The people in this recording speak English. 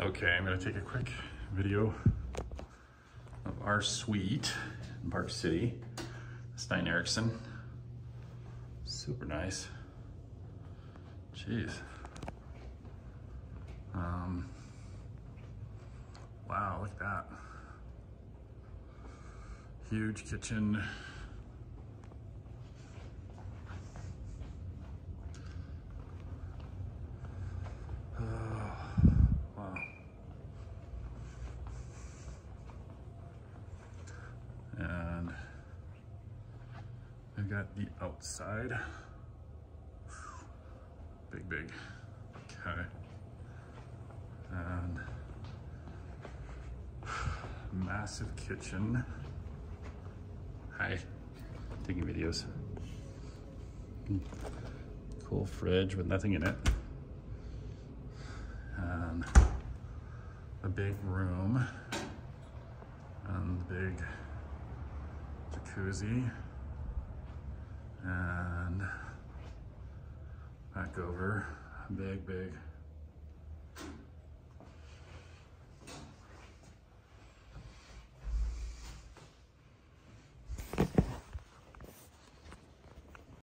Okay, I'm gonna take a quick video of our suite in Park City. Stein Eriksen. Super nice. Jeez. Um, wow, look at that. Huge kitchen. Got the outside. Big, big. Okay. And massive kitchen. Hi. Taking videos. Cool fridge with nothing in it and a big room and the big jacuzzi and back over. Big big